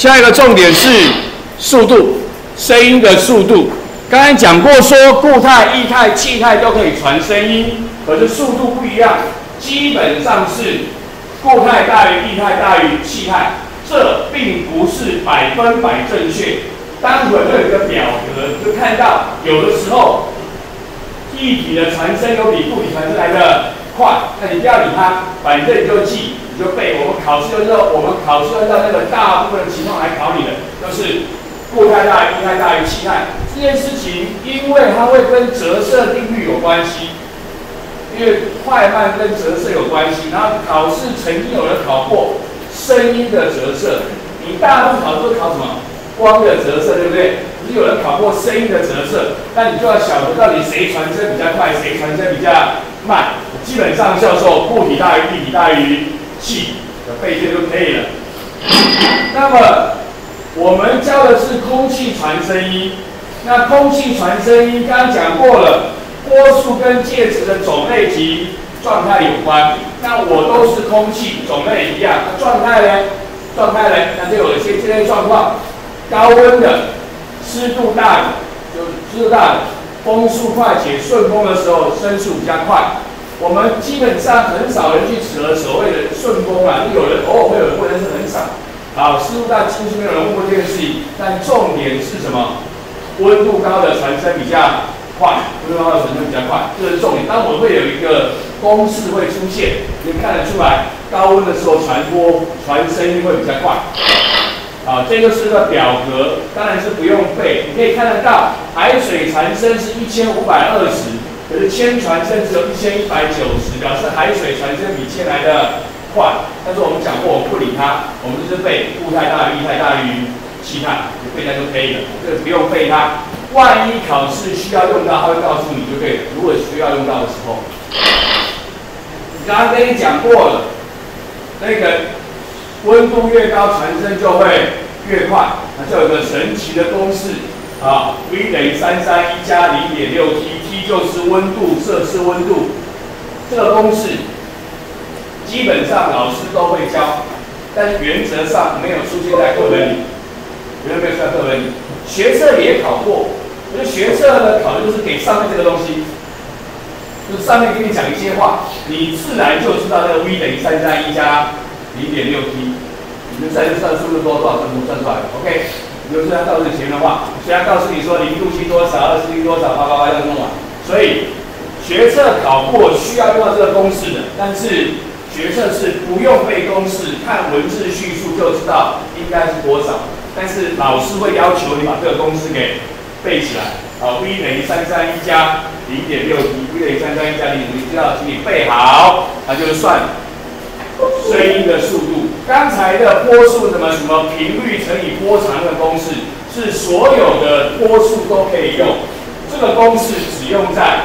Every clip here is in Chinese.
下一个重点是速度，声音的速度。刚才讲过说固态、液态、气态都可以传声音，可是速度不一样，基本上是固态大于液态大于气态，这并不是百分百正确。待会会有一个表格，就看到有的时候液体的传声有比固体传声来的快，那你不要理它，反正你就记。就背，我们考试的时候，我们考试按照那个大部分的情况来考你的，就是固态大于液态大于气态这件事情，因为它会跟折射定律有关系，因为快慢跟折射有关系。然后考试曾经有人考过声音的折射，你大部分考试都考什么？光的折射，对不对？可是有人考过声音的折射，那你就要晓得到底谁传声比较快，谁传声比较慢。基本上教授，固体大于液体大于。气的背这就可以了。那么我们教的是空气传声音。那空气传声音刚讲过了，波速跟介质的种类及状态有关。那我都是空气，种类一样。状态呢？状态呢？那就有一些这些状况：高温的、湿度大的，就湿度大的，风速快且顺风的时候，声速比较快。我们基本上很少人去扯所谓的顺风啊，有人偶尔会有人问，但是很少。好，湿度大几乎没有人问过这件事情。但重点是什么？温度高的传声比较快，温度高的传声比较快，这是重点。当我们会有一个公式会出现，你看得出来，高温的时候传播传声音会比较快。好，这个是个表格，当然是不用背，你可以看得到，海水传声是一千五百二十。可是铅传声只有一千一百九十，表示海水传声比铅来的快。但是我们讲过，我们不理它，我们就是背固态大于液态大于气态，就背它就可以了，这个不用背它。万一考试需要用到，它会告诉你就可以了。如果需要用到的时候，刚刚跟你讲过了，那个温度越高，传声就会越快。那就有个神奇的公式啊，V 等于三三一加零点六 T。就是温度，摄氏温度，这个公式基本上老师都会教，但原则上没有出现在课本里，原来没有出现在课本里。学测也考过，因为学测呢考的就是给上面这个东西，就上面给你讲一些话，你自然就知道那个 V 等于三加一加零点六 T，你就算算数字多多少分钟算出来，OK。比如说他告诉你前面的话，虽然告诉你说零度 C 多少，二十 D 多少，八八八要弄完。所以学测考过需要用到这个公式的，但是学测是不用背公式，看文字叙述就知道应该是多少。但是老师会要求你把这个公式给背起来。好，V 等于三三一加零点六一，v 等于三三一加零点六 T，要请你背好，那就是算声音的速度。刚才的波速什么什么频率乘以波长的公式，是所有的波速都可以用。这个公式只用在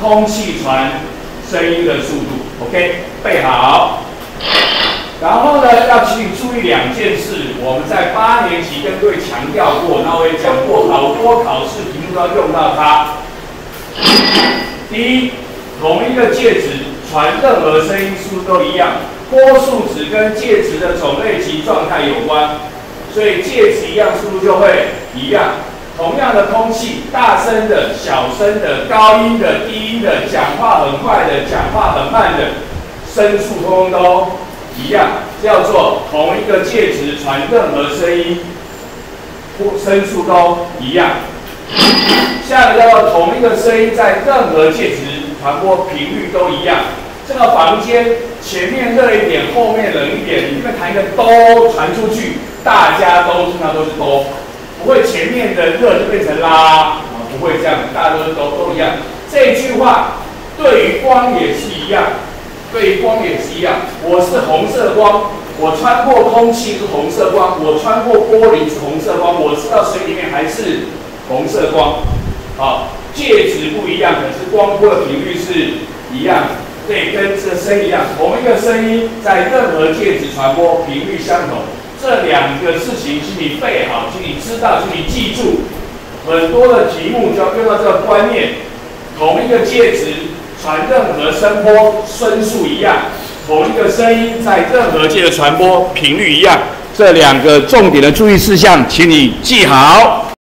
空气传声音的速度，OK，背好。然后呢，要请你注意两件事，我们在八年级跟各位强调过，那我也讲过，好多考试题目都要用到它。第一，同一个介质传任何声音速度都一样，波速只跟介质的种类及状态有关，所以介质一样，速度就会一样。同样的空气，大声的、小声的、高音的、低音的，讲话很快的、讲话很慢的，声速通通都一样，叫做同一个介质传任何声音，声速都一样。下一个叫做同一个声音在任何介质传播频率都一样。这个房间前面热一点，后面冷一点，你这边弹一个哆传出去，大家都听到都是哆。不会前面的热就变成拉啊，不会这样，大家都都都一样。这句话对于光也是一样，对于光也是一样。我是红色光，我穿过空气是红色光，我穿过玻璃是红色光，我知道水里面还是红色光。好，介质不一样，可是光波的频率是一样，对，跟这声一样，同一个声音在任何介质传播频率相同。这两个事情，请你背好，请你知道，请你记住。很多的题目就要用到这个观念：同一个介质传任何声波，声速一样；同一个声音在任何界的传播频率一样。这两个重点的注意事项，请你记好。